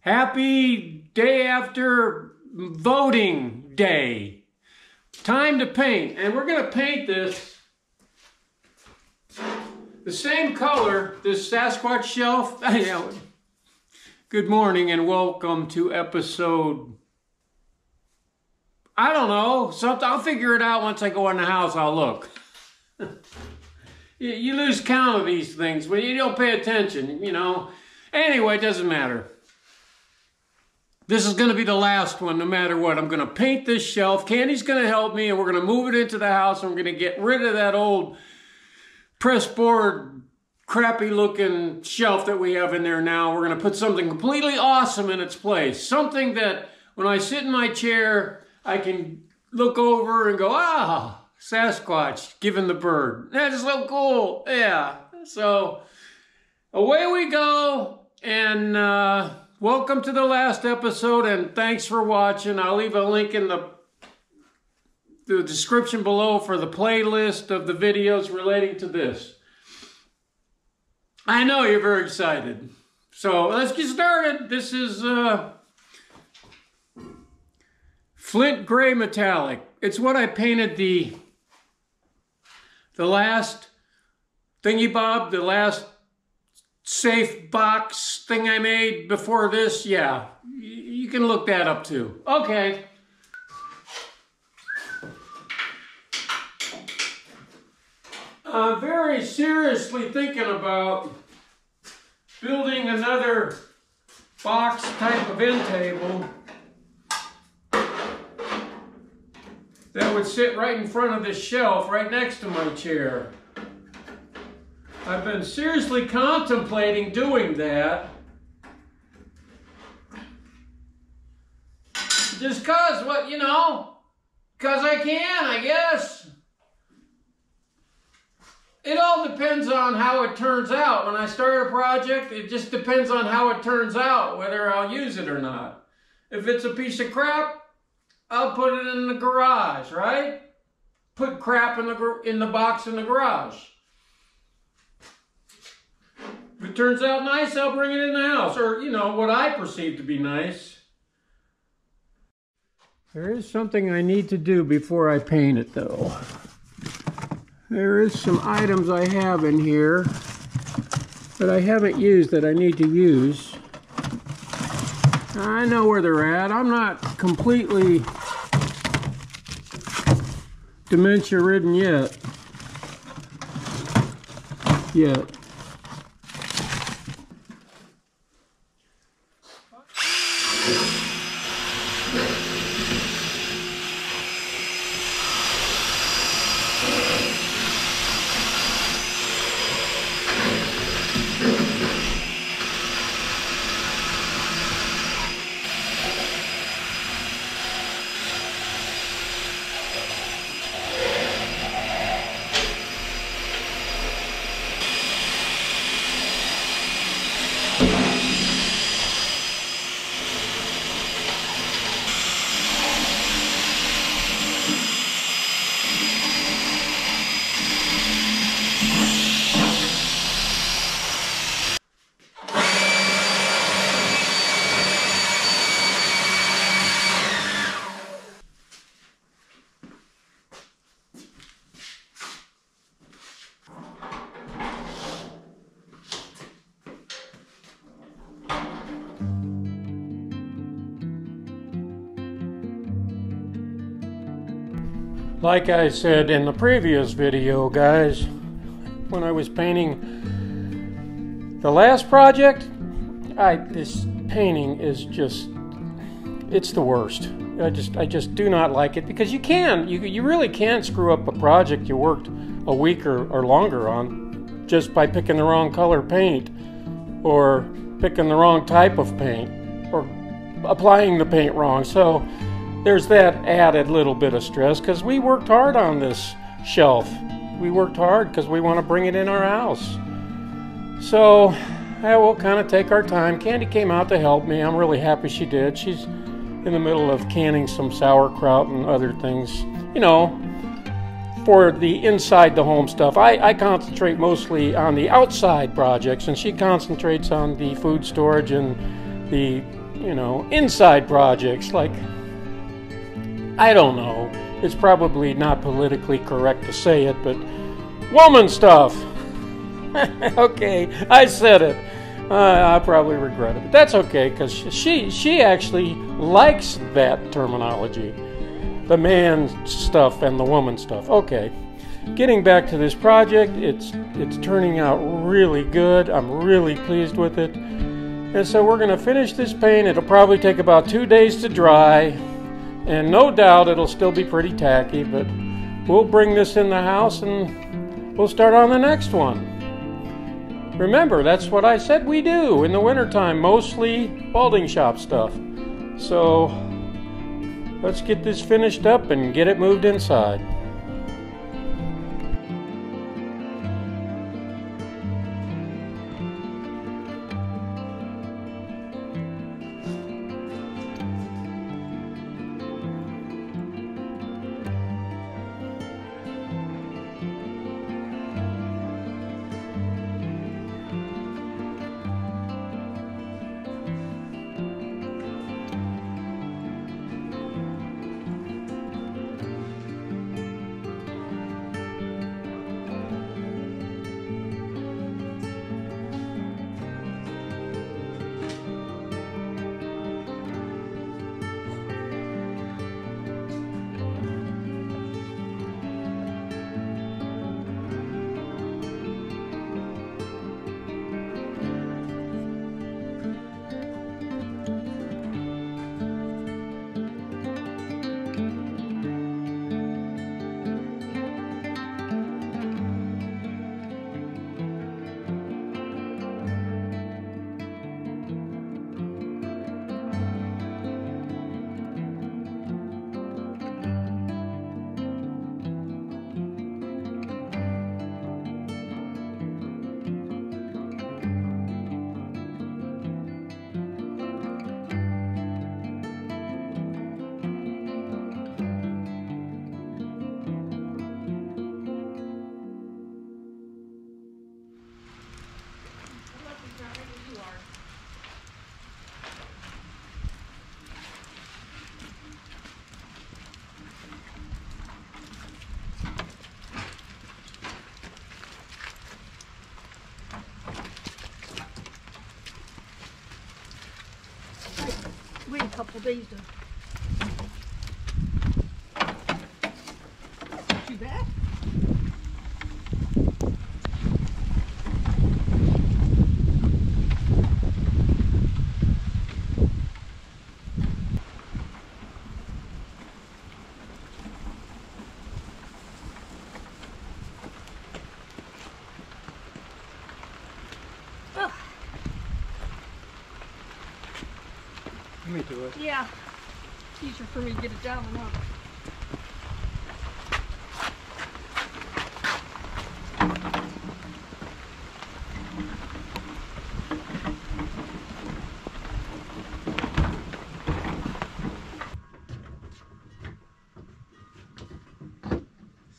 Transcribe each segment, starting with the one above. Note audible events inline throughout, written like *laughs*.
Happy day after voting day. Time to paint. And we're going to paint this the same color, this Sasquatch shelf. *laughs* Good morning and welcome to episode. I don't know. Something I'll figure it out once I go in the house. I'll look. *laughs* you, you lose count of these things when you don't pay attention, you know. Anyway, it doesn't matter. This is going to be the last one, no matter what. I'm going to paint this shelf. Candy's going to help me, and we're going to move it into the house, and we're going to get rid of that old press board, crappy looking shelf that we have in there now. We're going to put something completely awesome in its place. Something that when I sit in my chair, I can look over and go, ah, Sasquatch giving the bird. That's so cool. Yeah. So away we go. And, uh, welcome to the last episode and thanks for watching. I'll leave a link in the, the description below for the playlist of the videos relating to this. I know you're very excited. So let's get started. This is uh, Flint Gray Metallic. It's what I painted the, the last thingy bob, the last safe box thing I made before this, yeah, you can look that up too. Okay. I'm very seriously thinking about building another box type of end table that would sit right in front of this shelf right next to my chair. I've been seriously contemplating doing that. Just cause, what, you know, cause I can, I guess. It all depends on how it turns out. When I start a project, it just depends on how it turns out, whether I'll use it or not. If it's a piece of crap, I'll put it in the garage, right? Put crap in the, in the box in the garage. If it turns out nice, I'll bring it in the house. Or, you know, what I perceive to be nice. There is something I need to do before I paint it, though. There is some items I have in here that I haven't used that I need to use. I know where they're at. I'm not completely dementia ridden yet. Yet. Like I said in the previous video, guys, when I was painting the last project, I this painting is just it's the worst. I just I just do not like it because you can you you really can screw up a project you worked a week or, or longer on just by picking the wrong color paint or picking the wrong type of paint or applying the paint wrong. So there's that added little bit of stress because we worked hard on this shelf. We worked hard because we want to bring it in our house. So yeah, we'll kind of take our time. Candy came out to help me. I'm really happy she did. She's in the middle of canning some sauerkraut and other things, you know, for the inside the home stuff. I, I concentrate mostly on the outside projects, and she concentrates on the food storage and the you know, inside projects like, I don't know, it's probably not politically correct to say it, but woman stuff. *laughs* okay, I said it. Uh, I probably regret it, but that's okay because she she actually likes that terminology, the man stuff and the woman stuff. Okay, getting back to this project, it's it's turning out really good. I'm really pleased with it, and so we're going to finish this paint. It'll probably take about two days to dry, and no doubt it'll still be pretty tacky, but we'll bring this in the house and we'll start on the next one. Remember, that's what I said we do in the wintertime, mostly balding shop stuff. So let's get this finished up and get it moved inside. Couple days. Too bad. Ugh, Let me do it. yeah. It's easier for me to get it down and up.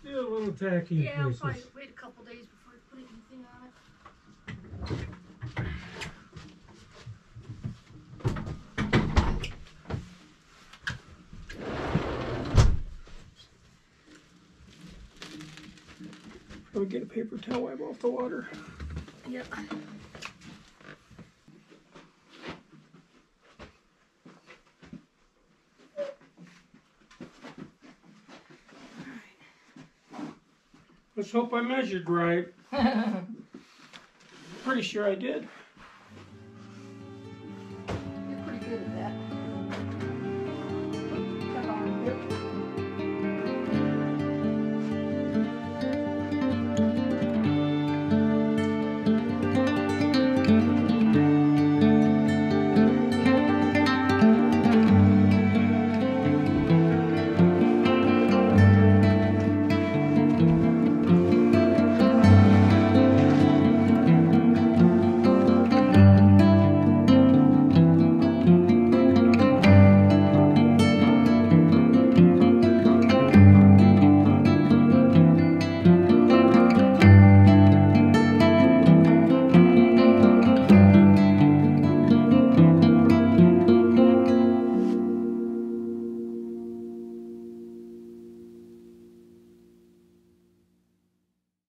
Still a little tacky in Yeah, I'll places. probably wait a couple days before I put anything on it. Probably get a paper towel wipe off the water. Yep. Let's hope I measured right. *laughs* Pretty sure I did.